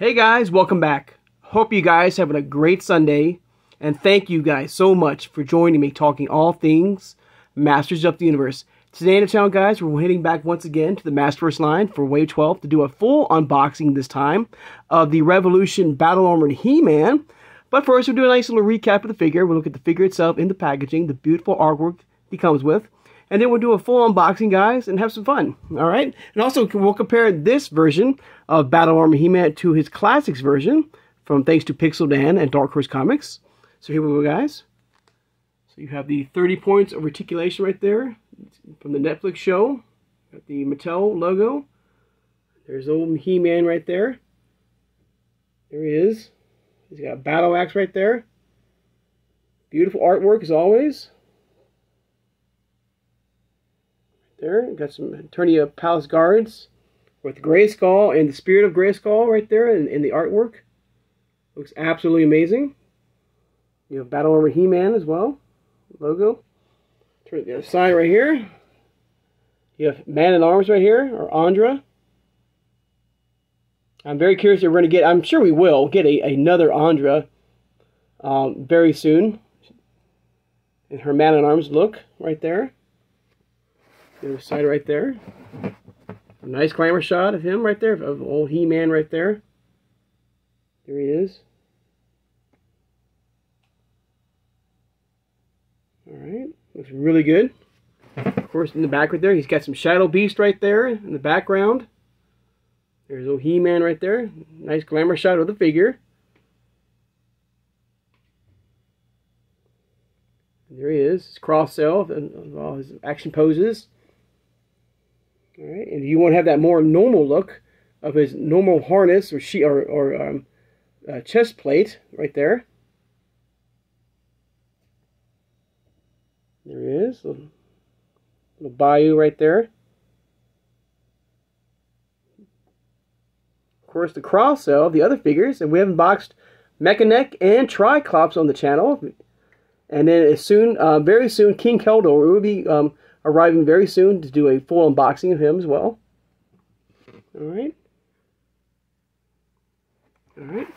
Hey guys, welcome back. Hope you guys having a great Sunday, and thank you guys so much for joining me talking all things Masters of the Universe. Today in the channel, guys, we're heading back once again to the Masterverse line for Wave 12 to do a full unboxing this time of the Revolution Battle Armored He-Man. But first, we'll do a nice little recap of the figure. We'll look at the figure itself in the packaging, the beautiful artwork he comes with. And then we'll do a full unboxing, guys, and have some fun. All right? And also, we'll compare this version of Battle Armor He-Man to his Classics version from thanks to Pixel Dan and Dark Horse Comics. So here we go, guys. So you have the 30 points of articulation right there from the Netflix show. Got the Mattel logo. There's old He-Man right there. There he is. He's got a battle axe right there. Beautiful artwork as always. There, got some Eternia Palace guards with Grayskull and the Spirit of Grayskull right there in, in the artwork. Looks absolutely amazing. You have Battle Armor He-Man as well. Logo. Turn the other side right here. You have Man-At-Arms right here, or Andra. I'm very curious if we're going to get, I'm sure we will, get a, another Andra um, very soon. In her Man-At-Arms look right there. The other side right there. A nice glamour shot of him right there, of old He-Man right there. There he is. Alright, looks really good. Of course, in the back right there, he's got some Shadow Beast right there in the background. There's old He-Man right there. Nice glamour shot of the figure. there he is, his cross self and all his action poses. All right, and you want to have that more normal look of his normal harness or she or, or um, uh, chest plate right there. There he is, little, little bayou right there. Of course, the cross of the other figures, and we have unboxed Mekaneck and Triclops on the channel. And then as soon, uh, very soon, King Keldor it will be um, arriving very soon to do a full unboxing of him as well. All right. All right.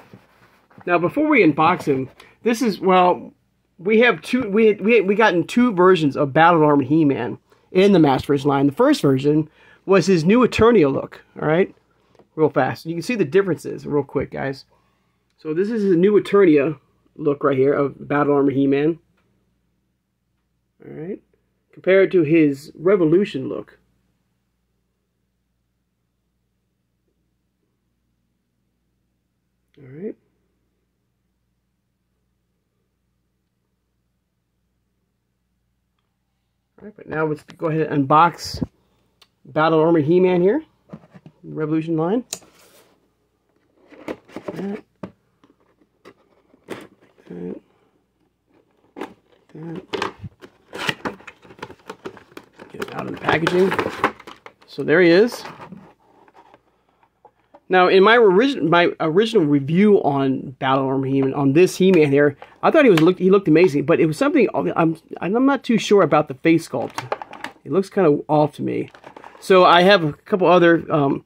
Now, before we unbox him, this is well, we have two. We we we gotten two versions of Battle Armor He-Man in the Masters line. The first version was his new Eternia look. All right, real fast. You can see the differences real quick, guys. So this is his new Eternia look right here of Battle Armor He-Man. All right compared to his Revolution look. All right. All right, but now let's go ahead and unbox Battle Armor He-Man here, Revolution line. That. That out of the packaging. So there he is. Now, in my original my original review on Battle Armor He-Man, on this He-Man here, I thought he was looked he looked amazing, but it was something I'm I'm not too sure about the face sculpt. It looks kind of off to me. So I have a couple other um,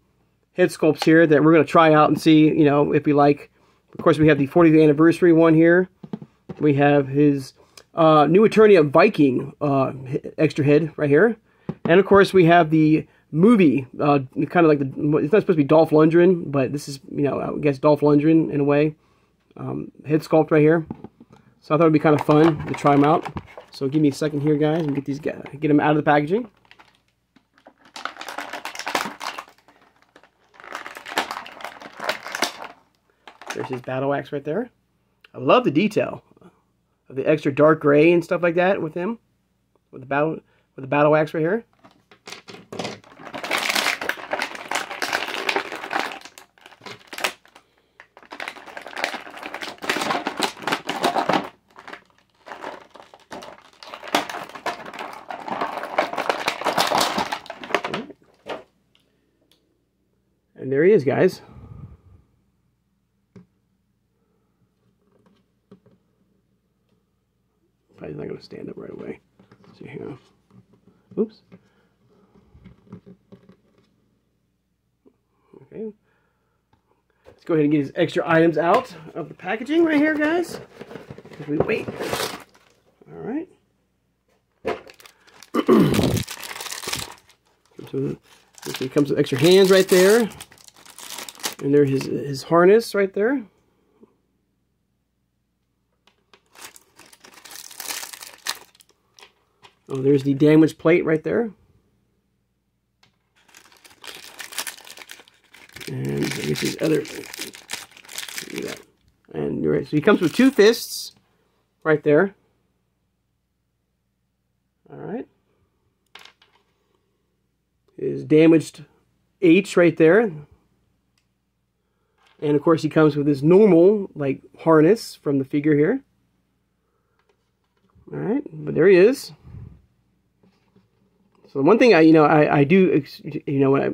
head sculpts here that we're going to try out and see, you know, if we like. Of course, we have the 40th anniversary one here. We have his uh, new Eternia Viking uh, extra head right here. And of course, we have the movie, uh, kind of like the, it's not supposed to be Dolph Lundgren, but this is, you know, I guess Dolph Lundgren in a way. Um, head sculpt right here. So I thought it'd be kind of fun to try them out. So give me a second here, guys, and get these get them out of the packaging. There's his battle axe right there. I love the detail of the extra dark gray and stuff like that with him, with the battle with the battle axe right here. Guys. Probably not going to stand up right away. See here. Oops. Okay. Let's go ahead and get his extra items out of the packaging right here, guys. As we wait. All right. so it comes with extra hands right there. And there's his, his harness right there. Oh, there's the damaged plate right there. And I his other. And you're right. So he comes with two fists right there. All right. His damaged H right there. And of course he comes with his normal like harness from the figure here. All right, but there he is. So the one thing I, you know, I, I do, you know, when I,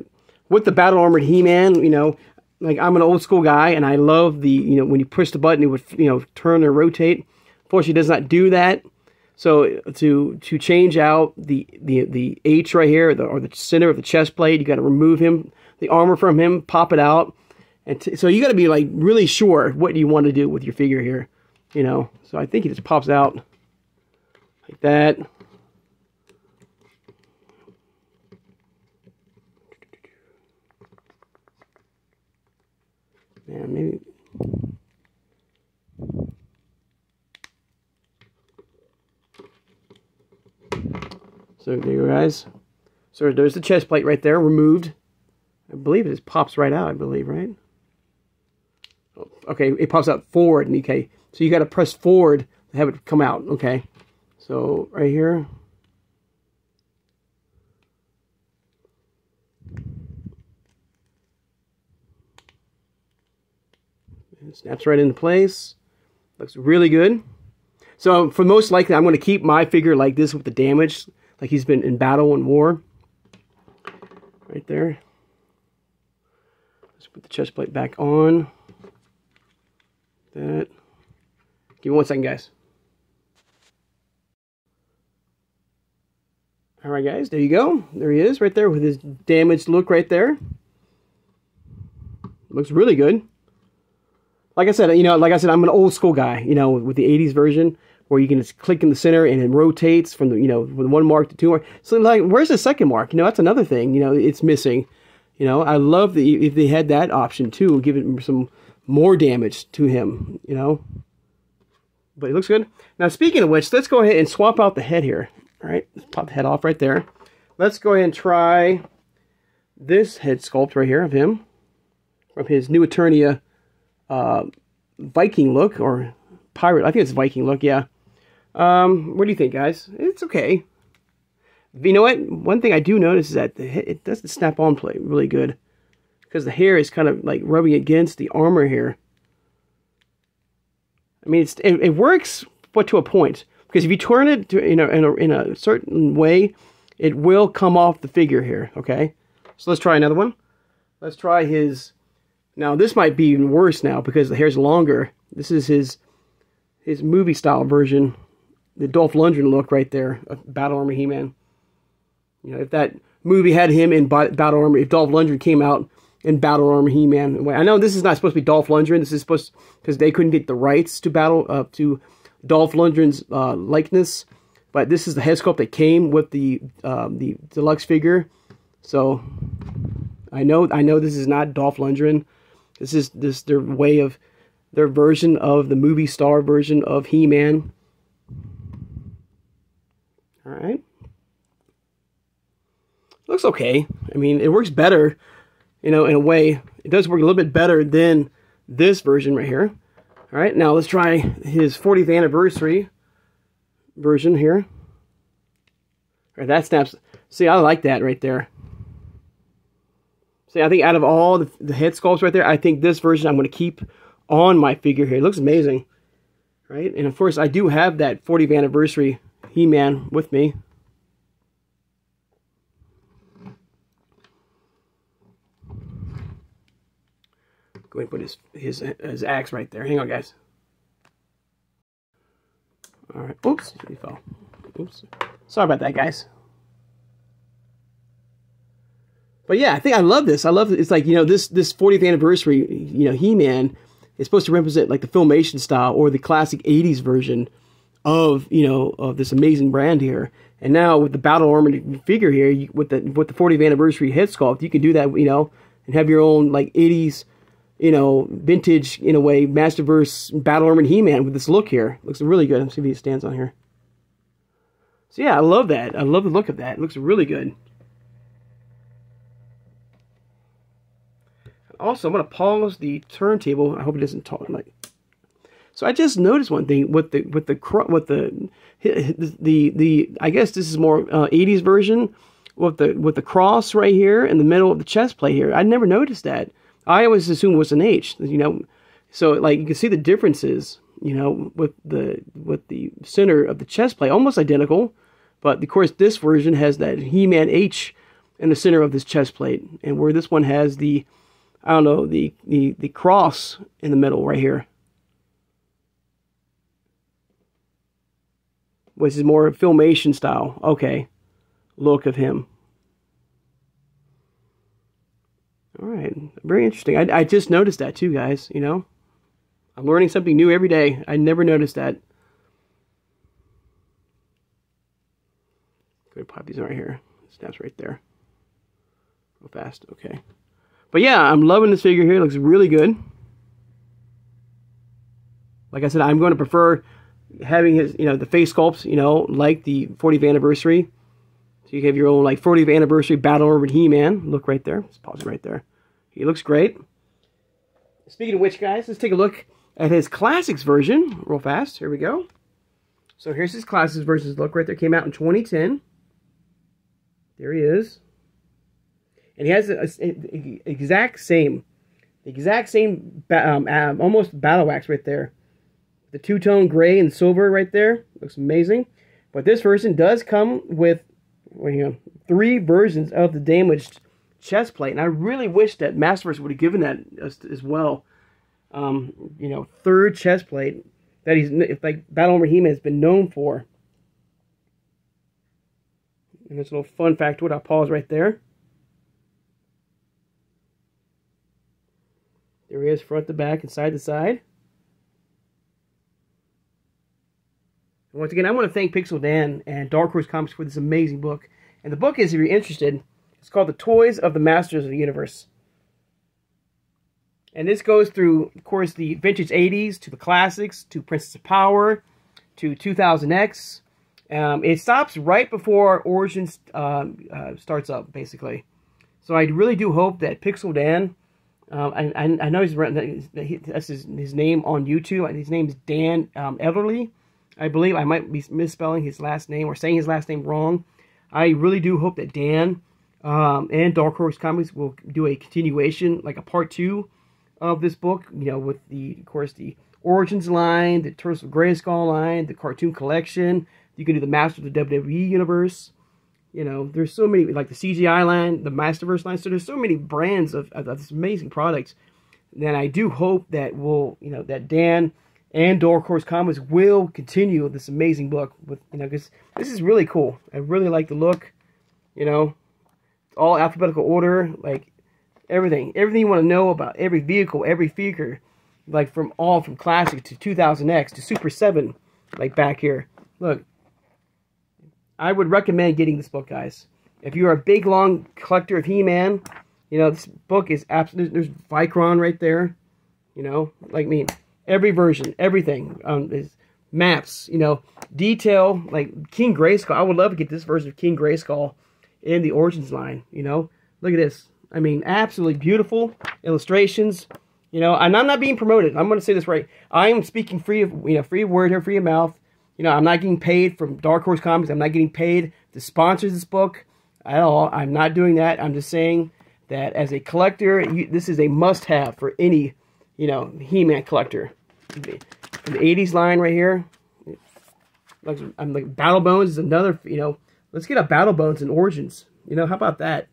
with the battle armored He-Man, you know, like I'm an old school guy and I love the, you know, when you push the button, it would, you know, turn or rotate. Unfortunately, does not do that. So to to change out the the the H right here, the, or the center of the chest plate, you got to remove him, the armor from him, pop it out, and so you got to be like really sure what you want to do with your figure here, you know. So I think he just pops out like that. Yeah, maybe. So there you guys. So there's the chest plate right there, removed. I believe it just pops right out, I believe, right? Okay, it pops out forward, okay. So you got to press forward to have it come out, okay. So right here. It snaps right into place. Looks really good. So for most likely, I'm going to keep my figure like this with the damage, like he's been in battle and war. Right there. Let's put the chest plate back on. That. Give me one second, guys. All right, guys, there you go. There he is right there with his damaged look right there. Looks really good like I said, you know, like I said, I'm an old school guy, you know, with the 80s version where you can just click in the center and it rotates from the, you know, from one mark to two mark. So like, where's the second mark? You know, that's another thing, you know, it's missing. You know, I love the, if they had that option too, give it some more damage to him, you know. But he looks good. Now, speaking of which, let's go ahead and swap out the head here. All right, let's pop the head off right there. Let's go ahead and try this head sculpt right here of him from his new Eternia uh, Viking look or pirate. I think it's Viking look. Yeah. Um, what do you think, guys? It's okay. You know what? One thing I do notice is that the, it doesn't snap on play really good because the hair is kind of like rubbing against the armor here. I mean, it, it works, but to a point. Because if you turn it to, you know, in a, in a certain way, it will come off the figure here, okay? So let's try another one. Let's try his now this might be even worse now because the hair's longer. This is his his movie style version, the Dolph Lundgren look right there of Battle Armor He-Man. You know, if that movie had him in Battle Armor, if Dolph Lundgren came out in Battle Armor He-Man, I know this is not supposed to be Dolph Lundgren. This is supposed because they couldn't get the rights to battle uh, to Dolph Lundgren's uh, likeness, but this is the head sculpt that came with the um, the deluxe figure. So I know I know this is not Dolph Lundgren. This is this their way of their version of the movie star version of He-Man. All right. Looks okay. I mean, it works better, you know, in a way. It does work a little bit better than this version right here. All right, now let's try his 40th anniversary version here. All right, that snaps. See, I like that right there. See, I think out of all the, the head sculpts right there, I think this version I'm going to keep on my figure here. It looks amazing. Right? And of course, I do have that 40th anniversary He-Man with me. Go ahead put his, his, his axe right there. Hang on, guys. All right. Oops. He fell. Oops. Sorry about that, guys. But yeah, I think I love this. I love it. It's like you know this this 40th anniversary. You know, He Man is supposed to represent like the filmation style or the classic 80s version of you know of this amazing brand here. And now with the battle armored figure here, you, with the with the 40th anniversary head sculpt, you can do that. You know, and have your own like 80s, you know, vintage in a way Masterverse battle armored He-Man with this look here. Looks really good. Let's see if he stands on here. So yeah, I love that. I love the look of that. It looks really good. Also, I'm going to pause the turntable. I hope it doesn't talk like. So I just noticed one thing with the with the with the the the I guess this is more uh, 80s version with the with the cross right here in the middle of the chest plate here. I never noticed that. I always assumed was an H. You know, so like you can see the differences. You know, with the with the center of the chest plate, almost identical, but of course this version has that He-Man H in the center of this chest plate, and where this one has the I don't know, the, the, the cross in the middle right here. Which is more filmation style. Okay. Look of him. All right. Very interesting. I, I just noticed that too, guys. You know, I'm learning something new every day. I never noticed that. Good pop these right here. Snaps right there. Real fast. Okay. But yeah, I'm loving this figure here. It looks really good. Like I said, I'm going to prefer having his, you know, the face sculpts, you know, like the 40th anniversary. You have your own like 40th anniversary Battle Armored He-Man. Look right there. Let's pause it right there. He looks great. Speaking of which, guys, let's take a look at his classics version real fast. Here we go. So here's his classics version. Look right there. Came out in 2010. There he is and he has a exact same, the exact same, um, almost battle wax right there. The two tone gray and silver right there looks amazing. But this version does come with, you know, three versions of the damaged chest plate, and I really wish that Masterverse would have given that as, as well. Um, you know, third chest plate that he's like Battle He-Man has been known for. And there's a little fun fact to it. I'll pause right there. There he is, front to back and side to side. Once again, I want to thank Pixel Dan and Dark Horse Comics for this amazing book. And the book is, if you're interested, it's called The Toys of the Masters of the Universe. And this goes through, of course, the vintage 80s to the classics to Princess of Power to 2000X. Um, it stops right before Origins um, uh, starts up, basically. So I really do hope that Pixel Dan um, I, I know he's that's his, his name on YouTube. His name is Dan um, Everly, I believe. I might be misspelling his last name or saying his last name wrong. I really do hope that Dan um, and Dark Horse Comics will do a continuation, like a part two of this book. You know, with the of course the Origins line, the Turtles of Grayskull line, the cartoon collection. You can do the Master of the WWE universe. You know, there's so many, like the CGI line, the Masterverse line. So there's so many brands of, of, this amazing products. And I do hope that will, you know, that Dan and Dark Horse Comics will continue this amazing book with, you know, because this is really cool. I really like the look, you know, all alphabetical order, like everything, everything you want to know about every vehicle, every figure, like from all from classic to 2000X to Super 7, like back here. Look, I would recommend getting this book, guys. If you're a big, long collector of He-Man, you know, this book is absolutely, there's Vykron right there, you know, like me, every version, everything, um, maps, you know, detail, like King Grayskull. I would love to get this version of King Grayskull in the Origins line, you know. Look at this. I mean, absolutely beautiful illustrations, you know, and I'm not being promoted. I'm going to say this right. I am speaking free of, you know, free word here, free of mouth. You know, I'm not getting paid from Dark Horse Comics. I'm not getting paid to sponsor this book at all. I'm not doing that. I'm just saying that as a collector, you, this is a must-have for any, you know, He-Man collector. The, the 80s line right here. Like, I'm like Battle Bones is another, you know, let's get a Battle Bones and Origins. You know, how about that?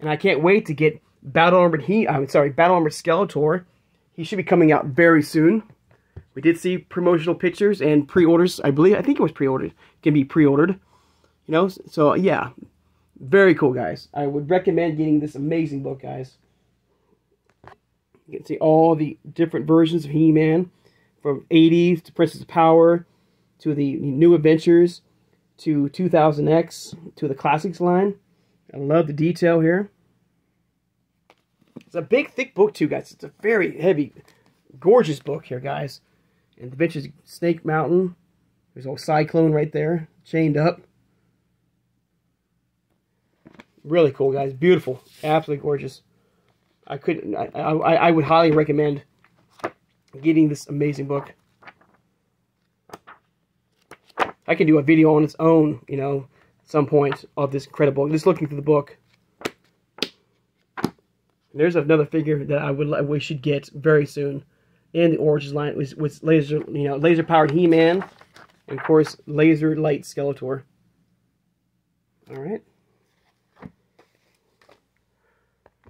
And I can't wait to get Battle Armored He, I'm sorry, Battle Armored Skeletor. He should be coming out very soon. We did see promotional pictures and pre-orders. I believe, I think it was pre-ordered. Can be pre-ordered. You know, so yeah. Very cool, guys. I would recommend getting this amazing book, guys. You can see all the different versions of He-Man, from 80s to Princess of Power, to the New Adventures, to 2000X, to the Classics line. I love the detail here. It's a big, thick book, too, guys. It's a very heavy, gorgeous book here, guys. And the Adventures of Snake Mountain. There's a Cyclone right there, chained up. Really cool, guys. Beautiful. Absolutely gorgeous. I could I, I, I would highly recommend getting this amazing book. I can do a video on its own, you know, some point of this incredible. Just looking through the book. There's another figure that I would we should get very soon in the Origins line with, with laser, you know, laser powered He-Man, and of course laser light Skeletor. All right.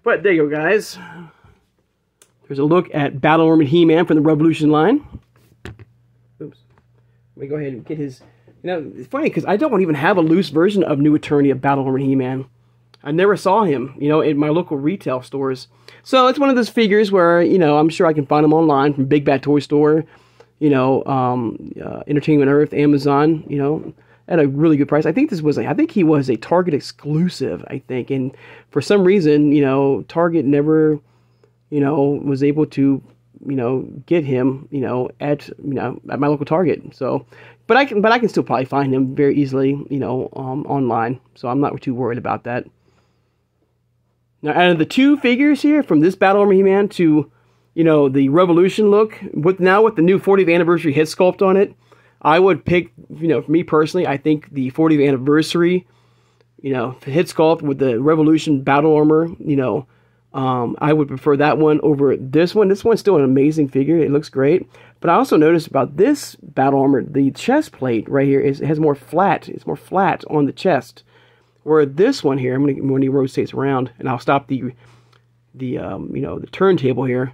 But there you go, guys. There's a look at Battle Armored He-Man from the Revolution line. Oops. Let me go ahead and get his... You know, it's funny because I don't even have a loose version of New Eternia Battle Armored He-Man. I never saw him, you know, in my local retail stores. So it's one of those figures where, you know, I'm sure I can find them online from Big Bad Toy Store, you know, um, uh, Entertainment Earth, Amazon, you know, at a really good price. I think this was, a, I think he was a Target exclusive, I think. And for some reason, you know, Target never, you know, was able to, you know, get him, you know, at, you know, at my local Target. So, but I can, but I can still probably find him very easily, you know, um, online. So I'm not too worried about that. Now, out of the two figures here, from this Battle Armor He-Man to, you know, the Revolution look, with now with the new 40th anniversary head sculpt on it, I would pick, you know, for me personally, I think the 40th anniversary, you know, head sculpt with the Revolution battle armor, you know, um, I would prefer that one over this one. This one's still an amazing figure. It looks great. But I also noticed about this battle armor, the chest plate right here is has more flat. It's more flat on the chest. Where this one here, I'm gonna when he rotates around, and I'll stop the the um, you know the turntable here.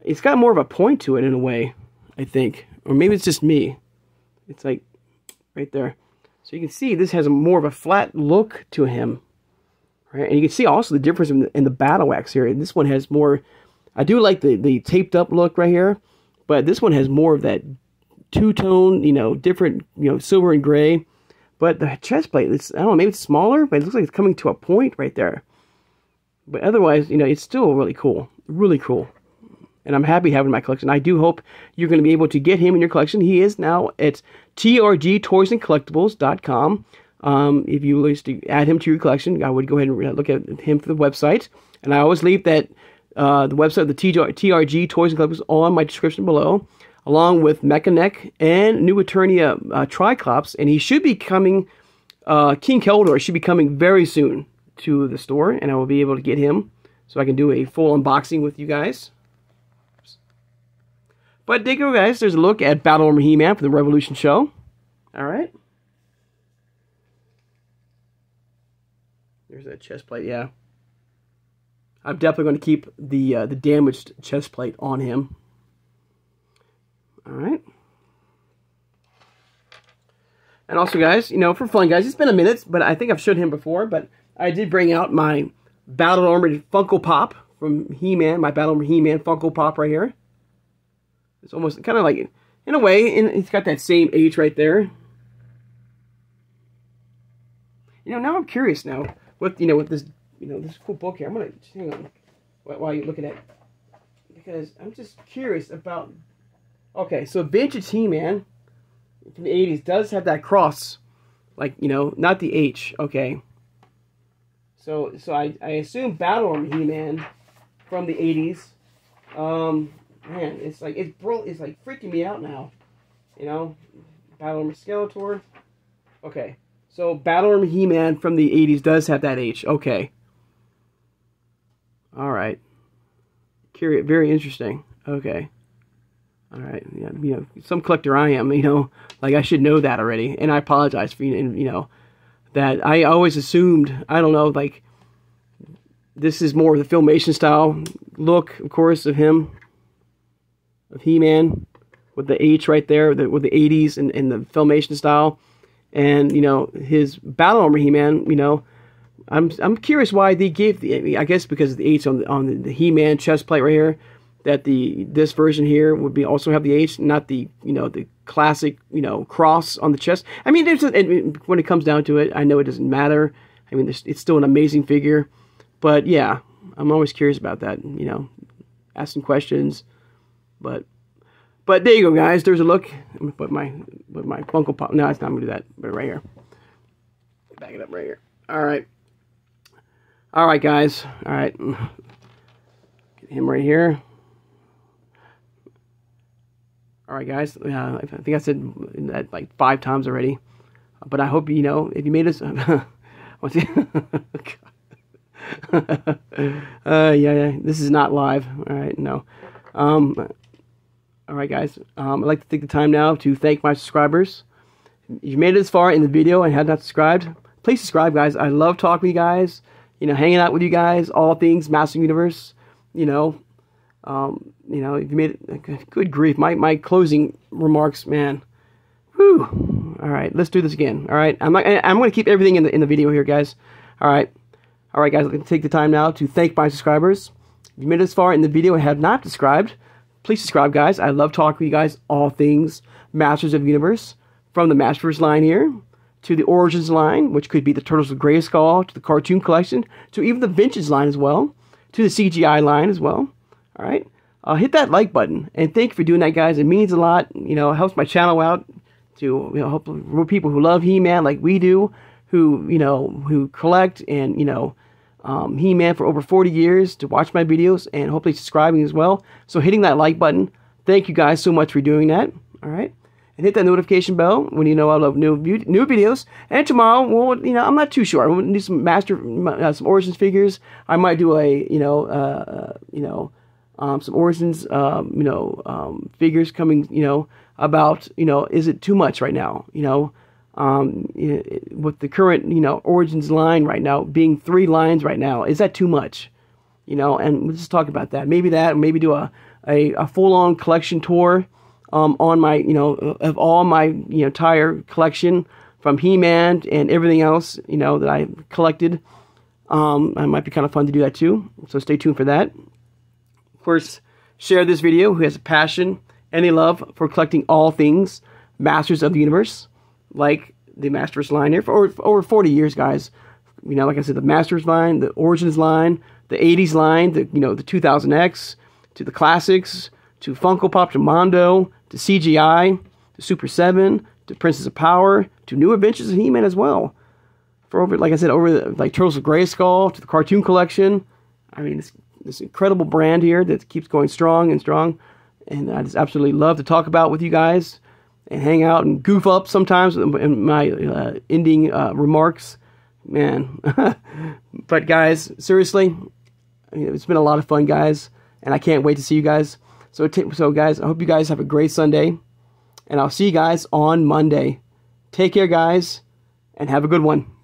It's got more of a point to it in a way, I think, or maybe it's just me. It's like right there. So you can see this has more of a flat look to him. Right? And you can see also the difference in the, in the battle axe here. This one has more, I do like the, the taped up look right here, but this one has more of that two-tone, you know, different, you know, silver and gray. But the chest plate, it's, I don't know, maybe it's smaller, but it looks like it's coming to a point right there. But otherwise, you know, it's still really cool. Really cool and I'm happy having my collection. I do hope you're going to be able to get him in your collection. He is now at trgtoysandcollectibles.com. Um, if you wish to add him to your collection, I would go ahead and look at him for the website. And I always leave that uh, the website of the TRG Toys and Collectibles on my description below, along with Mekaneck and New Eternia uh, Triclops. And he should be coming, uh, King Keldor should be coming very soon to the store, and I will be able to get him so I can do a full unboxing with you guys. But there you go, guys. There's a look at Battle Armor He-Man for the Revolution show. All right. There's that chest plate, yeah. I'm definitely going to keep the uh, the damaged chest plate on him. All right. And also, guys, you know, for fun, guys, it's been a minute, but I think I've showed him before, but I did bring out my Battle Armored Funko Pop from He-Man, my Battle Armored He-Man Funko Pop right here. It's almost kind of like, in a way, and it's got that same H right there. You know, now I'm curious now What, you know with this you know this cool book here. I'm gonna hang on while you're looking at because I'm just curious about. Okay, so Vintage He-Man from the '80s does have that cross, like you know, not the H. Okay. So so I I assume Battle Armor He-Man from the '80s. Um, man, it's like it's bro, it's like freaking me out now. You know, Battle Armor Skeletor. Okay, so Battle Armor He-Man from the '80s does have that H. Okay. All right. Curious, very interesting. Okay. All right. Yeah, you know, some collector I am. You know, like I should know that already, and I apologize for you know that I always assumed. I don't know, like this is more of the filmation style look, of course, of him of He-Man with the H right there, the, with the 80s and, and the filmation style. And, you know, his Battle Armor He-Man, you know, I'm I'm curious why they gave the I guess because of the H on the on the, He-Man chest plate right here that the this version here would be also have the H, not the you know the classic you know cross on the chest. I mean, there's a, when it comes down to it, I know it doesn't matter. I mean, it's still an amazing figure, but yeah, I'm always curious about that. You know, asking questions, but but there you go, guys. There's a look. I'm gonna put my put my Funko Pop. No, it's not gonna do that. But right here, back it up right here. All right, all right, guys. All right, get him right here. All right, guys. Uh, I think I said that like five times already, but I hope you know if you made us. It? uh, yeah, yeah, this is not live. All right, no. Um, all right, guys. Um, I'd like to take the time now to thank my subscribers. If you made it this far in the video and have not subscribed, please subscribe, guys. I love talking to you guys. You know, hanging out with you guys, all things Master Universe. You know, um, you know, if you made it, good grief, my, my closing remarks, man. Whew. All right, let's do this again. All right, I'm I'm going to keep everything in the in the video here, guys. All right, all right, guys. I'm going to take the time now to thank my subscribers. If you made it this far in the video and have not subscribed, please subscribe, guys. I love talking to you guys all things Masters of Universe, from the Masters line here to the Origins line, which could be the Turtles of Grayskull, to the Cartoon Collection, to even the Vintage line as well, to the CGI line as well. All right. Uh, hit that like button and thank you for doing that, guys. It means a lot. You know, it helps my channel out to you know, help more people who love He-Man like we do, who you know who collect and you know um, He-Man for over 40 years to watch my videos and hopefully subscribing as well. So hitting that like button. Thank you guys so much for doing that. All right. And hit that notification bell when you know I love new new videos. And tomorrow, well, you know, I'm not too sure. I'm gonna do some master, uh, some origins figures. I might do a, you know, uh, uh you know, um, some origins, um, you know, um, figures coming, you know, about, you know, is it too much right now? You know, um, with the current, you know, origins line right now being three lines right now, is that too much? You know, and we'll just talk about that. Maybe that, maybe do a, a, a full-on collection tour um, on my, you know, of all my, you know, entire collection from He-Man and everything else, you know, that I collected. Um, it might be kind of fun to do that too. So stay tuned for that Of course, share this video who has a passion and a love for collecting all things Masters of the Universe, like the Masters line here for over, over 40 years, guys. You know, like I said, the Masters line, the Origins line, the 80s line, the you know the 2000X, to the classics, to Funko Pop, to Mondo, to CGI, to Super 7, to Princess of Power, to New Adventures of He-Man as well. For over, like I said, over the, like Turtles of Grayskull, to the Cartoon Collection. I mean, it's this incredible brand here that keeps going strong and strong. And I just absolutely love to talk about with you guys and hang out and goof up sometimes in my uh, ending uh, remarks. Man. but guys, seriously, it's been a lot of fun, guys. And I can't wait to see you guys. So, so guys, I hope you guys have a great Sunday. And I'll see you guys on Monday. Take care, guys, and have a good one.